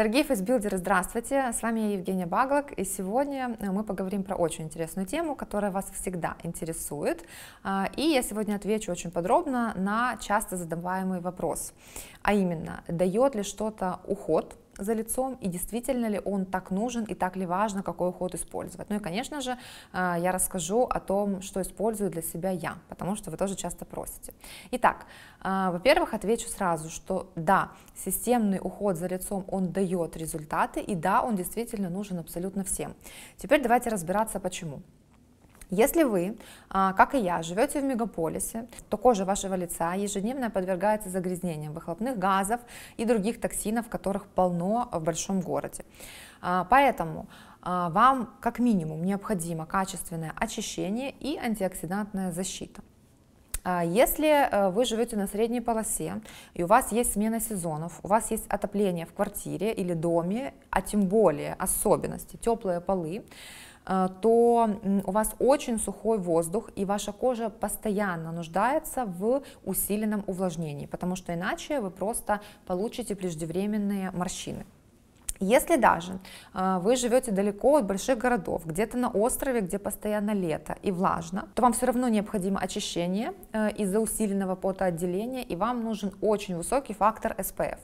Дорогие фейсбилдеры, здравствуйте! С вами Евгения Баглок, и сегодня мы поговорим про очень интересную тему, которая вас всегда интересует. А, и я сегодня отвечу очень подробно на часто задаваемый вопрос, а именно, дает ли что-то уход за лицом и действительно ли он так нужен и так ли важно, какой уход использовать. Ну и, конечно же, э, я расскажу о том, что использую для себя я, потому что вы тоже часто просите. Итак, э, во-первых, отвечу сразу, что да, системный уход за лицом, он дает результаты, и да, он действительно нужен абсолютно всем. Теперь давайте разбираться, почему. Если вы, а, как и я, живете в мегаполисе, то кожа вашего лица ежедневно подвергается загрязнениям выхлопных газов и других токсинов, которых полно в большом городе. А, поэтому а, вам как минимум необходимо качественное очищение и антиоксидантная защита. Если э, вы живете на средней полосе, и у вас есть смена сезонов, у вас есть отопление в квартире или доме, а тем более особенности, теплые полы, то у вас очень сухой воздух, и ваша кожа постоянно нуждается в усиленном увлажнении, потому что иначе вы просто получите преждевременные морщины. Если даже э, вы живете далеко от больших городов, где-то на острове, где постоянно лето и влажно, то вам все равно необходимо очищение э, из-за усиленного потоотделения, и вам нужен очень высокий фактор SPF,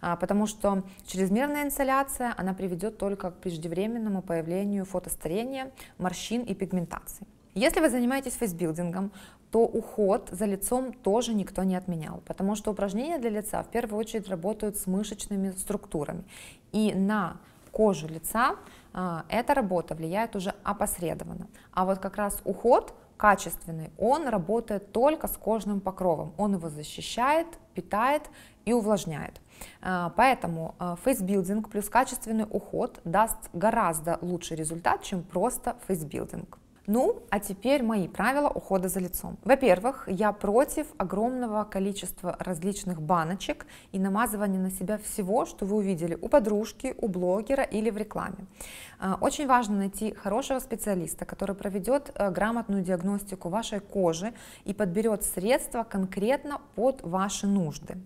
э, потому что чрезмерная инсоляция, она приведет только к преждевременному появлению фотостарения, морщин и пигментации. Если вы занимаетесь фейсбилдингом, то уход за лицом тоже никто не отменял, потому что упражнения для лица в первую очередь работают с мышечными структурами. И на кожу лица а, эта работа влияет уже опосредованно. А вот как раз уход качественный, он работает только с кожным покровом. Он его защищает, питает и увлажняет. А, поэтому а, фейсбилдинг плюс качественный уход даст гораздо лучший результат, чем просто фейсбилдинг. Ну, а теперь мои правила ухода за лицом. Во-первых, я против огромного количества различных баночек и намазывания на себя всего, что вы увидели у подружки, у блогера или в рекламе. А, очень важно найти хорошего специалиста, который проведет э, грамотную диагностику вашей кожи и подберет средства конкретно под ваши нужды.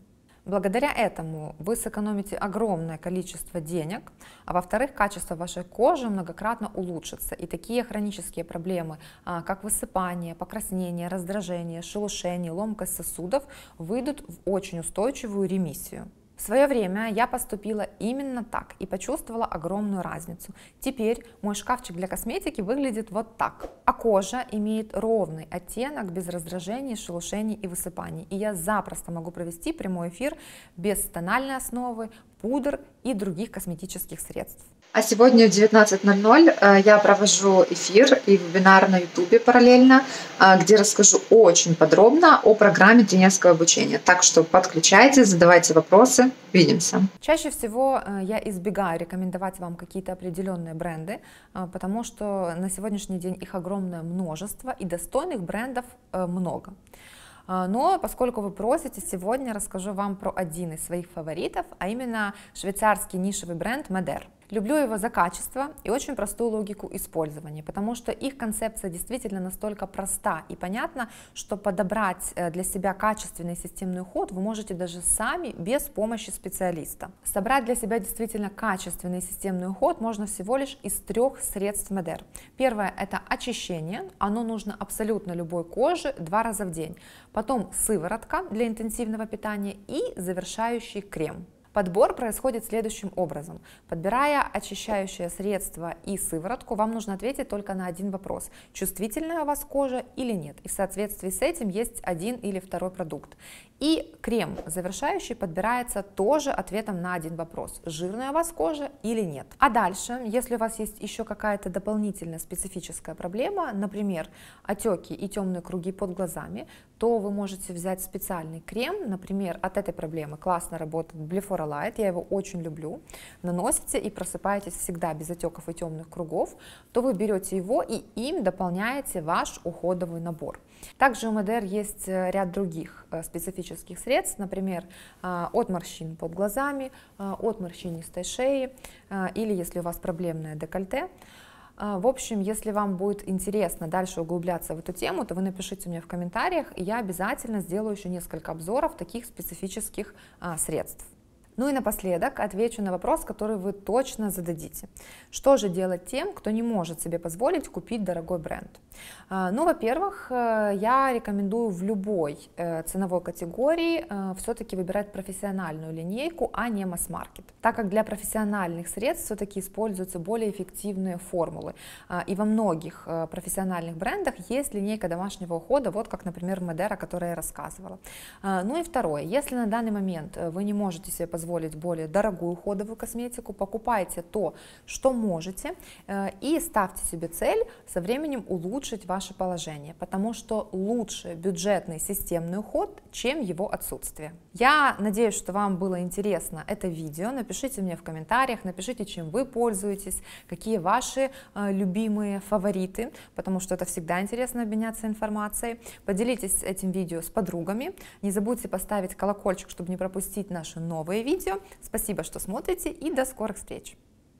Благодаря этому вы сэкономите огромное количество денег, а во-вторых, качество вашей кожи многократно улучшится. И такие хронические проблемы, а, как высыпание, покраснение, раздражение, шелушение, ломкость сосудов, выйдут в очень устойчивую ремиссию. В свое время я поступила именно так и почувствовала огромную разницу. Теперь мой шкафчик для косметики выглядит вот так. А кожа имеет ровный оттенок без раздражений, шелушений и высыпаний. И я запросто могу провести прямой эфир без тональной основы, пудр и других косметических средств. А сегодня в 19.00 э, я провожу эфир и вебинар на YouTube параллельно, э, где расскажу очень подробно о программе тренерского обучения. Так что подключайтесь, задавайте вопросы. Увидимся. Чаще всего э, я избегаю рекомендовать вам какие-то определенные бренды, потому что на сегодняшний день их огромное множество и достойных брендов много. Но поскольку вы просите, сегодня расскажу вам про один из своих фаворитов, а именно швейцарский нишевый бренд Мадер. Люблю его за качество и очень простую логику использования, потому что их концепция действительно настолько проста и понятна, что подобрать э, для себя качественный системный уход вы можете даже сами без помощи специалиста. Собрать для себя действительно качественный системный уход можно всего лишь из трех средств МЕДЕР. Первое – это очищение, оно нужно абсолютно любой коже два раза в день. Потом сыворотка для интенсивного питания и завершающий крем. Подбор происходит следующим образом. Подбирая очищающее средство и сыворотку, вам нужно ответить только на один вопрос. Чувствительная у вас кожа или нет? И в соответствии с этим есть один или второй продукт. И крем завершающий подбирается тоже ответом на один вопрос. Жирная у вас кожа или нет? А дальше, если у вас есть еще какая-то дополнительная специфическая проблема, например, отеки и темные круги под глазами, то вы можете взять специальный крем, например, от этой проблемы классно работает Blefora Light, я его очень люблю, наносите и просыпаетесь всегда без отеков и темных кругов, то вы берете его и им дополняете ваш уходовый набор. Также у МДР есть э, ряд других э, специфических средств, например, э, от морщин под глазами, от морщинистой шеи или если у вас проблемное декольте. В общем, если вам будет интересно дальше углубляться в эту тему, то вы напишите мне в комментариях, и я обязательно сделаю еще несколько обзоров таких специфических средств. Ну и напоследок отвечу на вопрос, который вы точно зададите. Что же делать тем, кто не может себе позволить купить дорогой бренд? А, ну, во-первых, э, я рекомендую в любой э, ценовой категории э, все-таки выбирать профессиональную линейку, а не масс-маркет, так как для профессиональных средств все-таки используются более эффективные формулы. А, и во многих профессиональных брендах есть линейка домашнего ухода, вот как, например, Медера, о которой я рассказывала. А, ну и второе, если на данный момент вы не можете себе позволить позволить более дорогую уходовую косметику, покупайте то, что можете, э, и ставьте себе цель со временем улучшить ваше положение, потому что лучше бюджетный системный уход, чем его отсутствие. Я надеюсь, что вам было интересно это видео, напишите мне в комментариях, напишите, чем вы пользуетесь, какие ваши э, любимые фавориты, потому что это всегда интересно обменяться информацией. Поделитесь этим видео с подругами, не забудьте поставить колокольчик, чтобы не пропустить наши новые видео, видео. Спасибо, что смотрите и до скорых встреч!